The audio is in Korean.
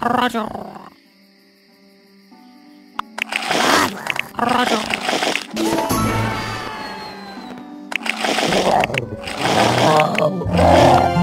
Roger. Roger. Right.